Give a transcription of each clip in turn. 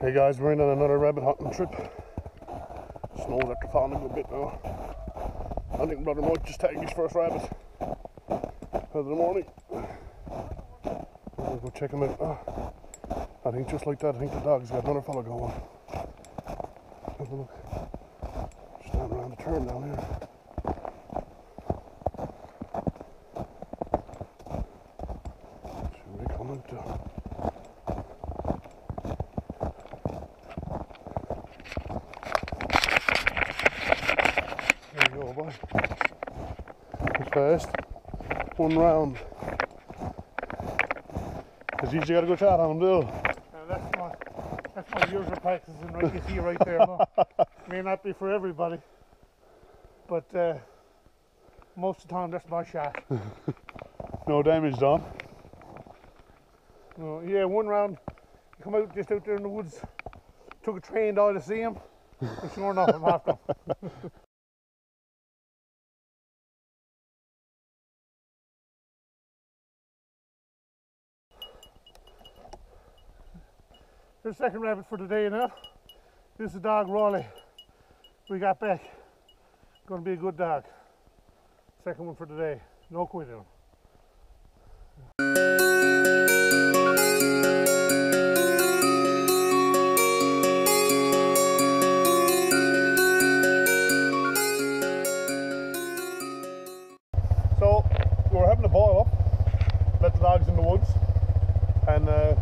Hey guys, we're in on another rabbit hunting trip. Snow's after falling a good bit now. I think brother might just take his first rabbit of the morning. We'll go check him out. Oh, I think just like that, I think the dog's got another fella going. Have a look. Just down around the turn down here. See where they come out to. There you go, boy. It's fast. One round. Because usually got to go shot on them, too. Uh, that's my that's my usual practicing right you see right there. No, may not be for everybody, but uh, most of the time that's my shot. No damage done. No, yeah, one round, you come out just out there in the woods, took a train to see him, and sure enough, I'm after him. the second rabbit for today now. This is dog Raleigh. We got back. Gonna be a good dog. Second one for today. No quitting. So, we were having a boil up, let the dogs in the woods, and uh,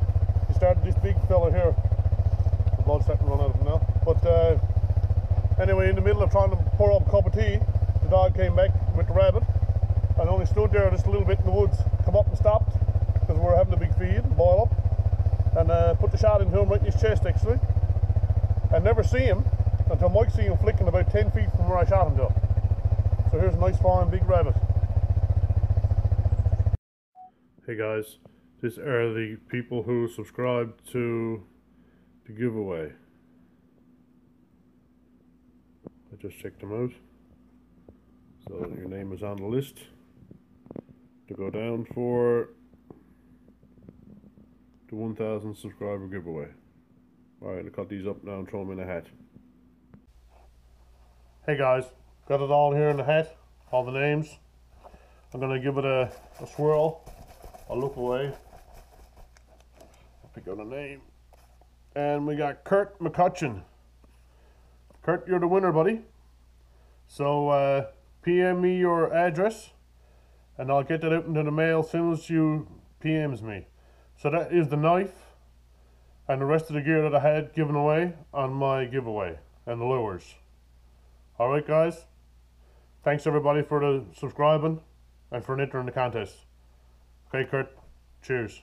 started this big fella here. The blood's starting to run out of him now. But uh, anyway, in the middle of trying to pour up a cup of tea, the dog came back with the rabbit and only stood there just a little bit in the woods, come up and stopped because we were having a big feed, boil up, and uh, put the shot into him right in his chest actually. I never see him until Mike see him flicking about 10 feet from where I shot him to. So here's a nice fine big rabbit. Hey guys, these are the people who subscribed to the giveaway. I just checked them out. So your name is on the list to go down for the 1000 subscriber giveaway. Alright, I'll cut these up now and throw them in a hat. Hey guys, got it all here in the hat, all the names. I'm gonna give it a, a swirl. I'll look away. Pick out a name. And we got Kurt McCutcheon. Kurt, you're the winner, buddy. So uh, PM me your address and I'll get that out into the mail as soon as you PMs me. So that is the knife and the rest of the gear that I had given away on my giveaway and the lures. Alright guys, thanks everybody for the subscribing and for entering the contest. Okay Kurt, cheers.